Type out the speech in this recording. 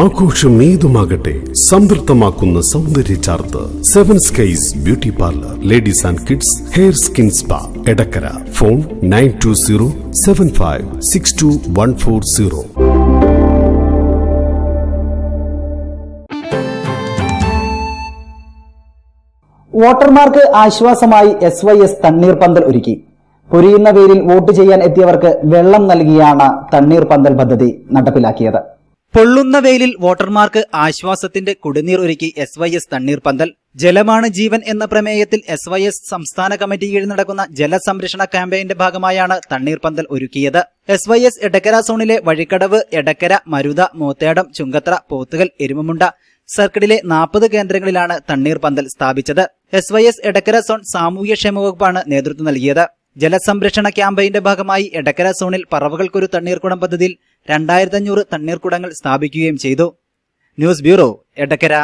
ആഘോഷം ഏതുമാകട്ടെ സംതൃപ്തമാക്കുന്ന സൗന്ദര്യ ചാർത്ത് seven skies beauty parlour ladies and kids hair skin spa Edakkara. Phone nine two zero seven five six two one four zero വോട്ടർമാർക്ക് ആശ്വാസമായി S Y S Thanneerpanthal ഒരുക്കി. പൊരിയുന്ന വെയിലിൽ vote ചെയ്യാൻ എത്തിയവർക്ക് വെള്ളം നൽകിയാണ് തണ്ണീർപന്തൽ പദ്ധതി നടപ്പിലാക്കിയത്. പൊള്ളുന്ന വെയിലിൽ വോട്ടർമാർക്ക് ആശ്വാസത്തിന്റെ കുടിനീർ ഒരുക്കി എസ് വൈ എസ് തണ്ണീർപന്തൽ. ജലമാണ് ജീവൻ എന്ന പ്രമേയത്തിൽ എസ് വൈ എസ് സംസ്ഥാന കമ്മിറ്റി കീഴിൽ നടക്കുന്ന ജലസംരക്ഷണ ക്യാമ്പയിന്റെ ഭാഗമായാണ് തണ്ണീർപന്തൽ ഒരുക്കിയത്. എസ് വൈ എസ് എടക്കര സോണിലെ വഴിക്കടവ് എടക്കര മരുത മൂത്തേടം ചുങ്കത്ര പോത്തുകൽ എരുമമുണ്ട സർക്കിളിലെ നാൽപ്പത് കേന്ദ്രങ്ങളിലാണ് തണ്ണീർപന്തൽ സ്ഥാപിച്ചത്. S Y S Edakkara zone സാമൂഹ്യക്ഷേമ വകുപ്പാണ് നേതൃത്വം നൽകിയത്. ജലസംരക്ഷണ ക്യാമ്പയിന്റെ ഭാഗമായി എടക്കര സോണിൽ പറവകൾക്കൊരു തണ്ണീർക്കുടം പദ്ധതിയിൽ രണ്ടായിരത്തഞ്ഞൂറ് തണ്ണീർക്കുടങ്ങൾ സ്ഥാപിക്കുകയും ചെയ്തു. News bureau Edakkara.